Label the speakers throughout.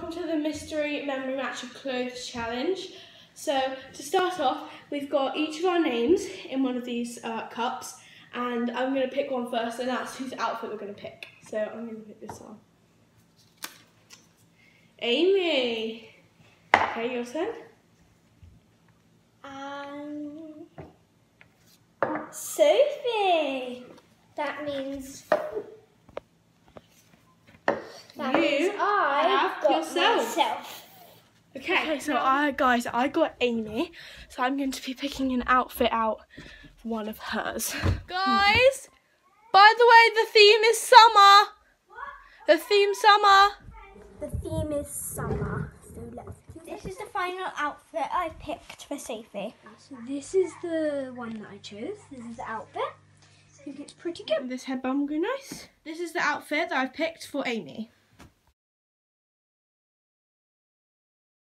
Speaker 1: welcome to the Mystery Memory Match of Clothes Challenge. So, to start off, we've got each of our names in one of these uh, cups, and I'm going to pick one first, and that's whose outfit we're going to pick. So, I'm going to pick this one. Amy. Okay, your turn.
Speaker 2: Um, Sophie. That means. That
Speaker 1: You
Speaker 2: means I got
Speaker 1: yourself.
Speaker 2: myself.
Speaker 1: Okay, okay so I, guys, I got Amy, so I'm going to be picking an outfit out for one of hers. Guys, by the way, the theme is summer. The theme summer.
Speaker 2: The theme is summer. So let's do This is the final outfit I picked for Sophie.
Speaker 3: So this is the one that I chose. This is the outfit. I think it's pretty good.
Speaker 1: This headband will go nice. This is the outfit that I've picked for Amy.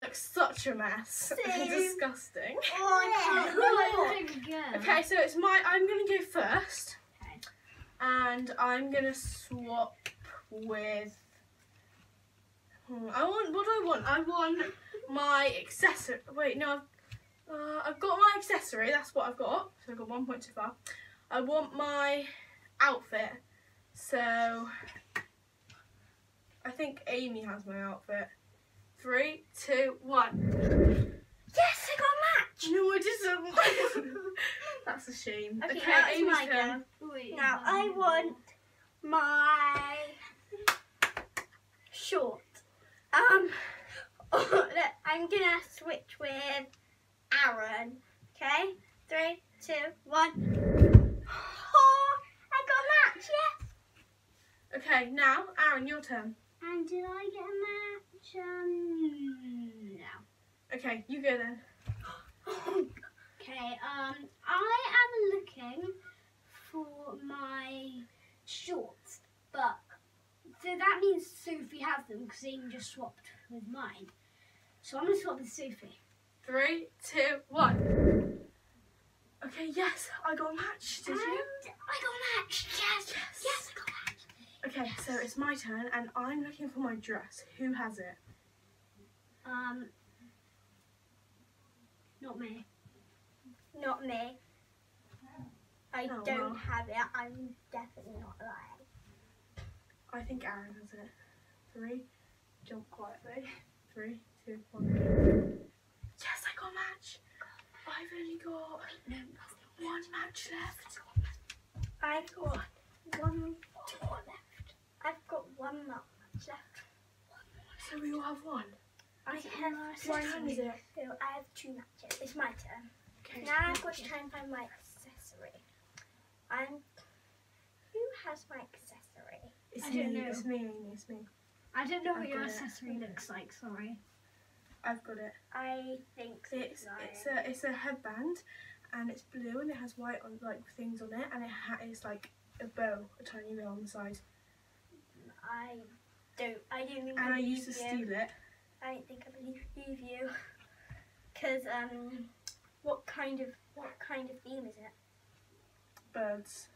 Speaker 1: Looks such a mess.
Speaker 2: Same.
Speaker 1: Disgusting.
Speaker 2: Oh,
Speaker 1: Okay, so it's my. I'm gonna go first, and I'm gonna swap with. Hmm, I want. What do I want? I want my accessory. Wait, no. I've, uh, I've got my accessory. That's what I've got. So I've got one point so far. I want my outfit. So I think Amy has my outfit. Three, two, one.
Speaker 2: Yes, I got a match.
Speaker 1: No, I didn't. That's a shame.
Speaker 2: Okay, now it's
Speaker 1: Amy's
Speaker 2: my
Speaker 1: turn.
Speaker 2: Now I want my short. Um, I'm gonna switch with Aaron. Okay, three, two, one. Oh, I got a match. Yes.
Speaker 1: Okay, now Aaron, your turn.
Speaker 3: And did I get a match? Um.
Speaker 1: Okay, you go then.
Speaker 3: Okay, um, I am looking for my shorts, but so that means Sophie has them because Amy just swapped with mine. So I'm gonna swap with Sophie.
Speaker 1: Three, two, one. Okay, yes, I got a match. Did you?
Speaker 3: I got a match. Yes,
Speaker 1: Yes.
Speaker 3: yes, I got a match.
Speaker 1: Okay, so it's my turn, and I'm looking for my dress. Who has it?
Speaker 3: Um, not me.
Speaker 2: Not me. I
Speaker 1: Oh,
Speaker 2: don't
Speaker 1: well.
Speaker 2: have it. I'm definitely not lying.
Speaker 1: I think Aaron has it. Three, jump quietly. Three, two, one. Yes, I got a match. I've only got one match left.
Speaker 2: I've got one more left. I've got one match left.
Speaker 1: So we all have one.
Speaker 2: I have
Speaker 1: What time is it?
Speaker 2: So I have two matches. It's my turn.
Speaker 1: Okay.
Speaker 2: Now I've got to try and find my accessory. And who has my accessory?
Speaker 1: It's
Speaker 3: I
Speaker 1: me.
Speaker 3: don't know.
Speaker 1: It's me. It's me.
Speaker 3: I don't know what
Speaker 1: I've
Speaker 3: your
Speaker 1: got it.
Speaker 3: accessory looks like. Sorry.
Speaker 1: I've got it.
Speaker 2: I think
Speaker 1: It's it's a it's a headband, and it's blue and it has white on like things on it, and it ha- it's like a bow, a tiny bow on the side.
Speaker 2: I don't. I don't think
Speaker 1: And I
Speaker 2: believe
Speaker 1: used to
Speaker 2: you.
Speaker 1: steal it.
Speaker 2: I don't think I believe you. Cause um, what kind of what kind of theme is it?
Speaker 1: Birds.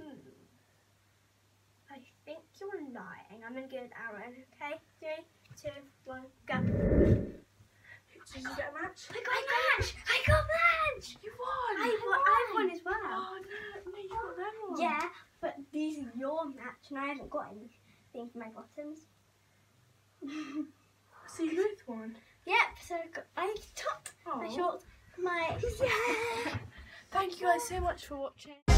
Speaker 2: Hmm. I think you're lying. I'm gonna go with Aaron. Okay, three, two, one, go.
Speaker 1: Did you get a match?
Speaker 2: I got a match. I got a match.
Speaker 1: You won.
Speaker 2: I won. I won as well.
Speaker 1: Oh no, no, you got them one.
Speaker 2: Yeah, but these are your match, and I haven't got anything for my bottoms.
Speaker 1: So you both won.
Speaker 2: yep. So I got I top, my
Speaker 1: Oh.
Speaker 2: shorts, my Yeah!
Speaker 1: Thank you guys so much for watching.